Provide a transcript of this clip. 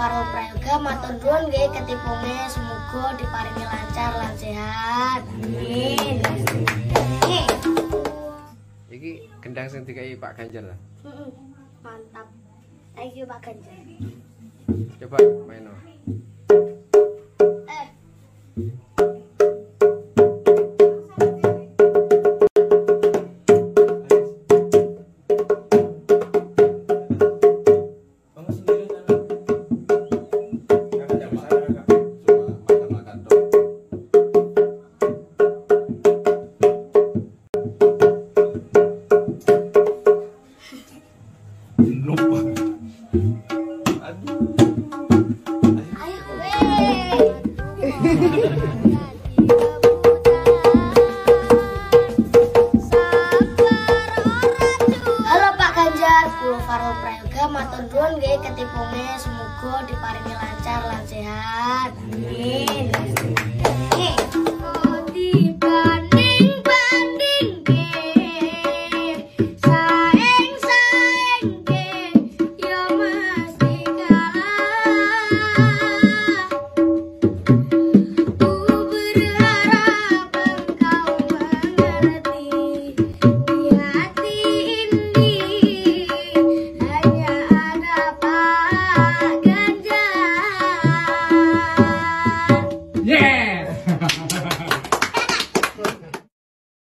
Farul Prayoga matur nuwun nggih ketipunge semoga diparingi lancar lan sehat. Amin. Iki gendang sing dikai Pak Ganjar lah. Mantap. Thank you Pak Ganjar. Coba main Lupa. Halo Pak Ganjar, Kulo Farul Prayoga matur nuwun nggih ketipunge semoga diparingi lancar lan sehat.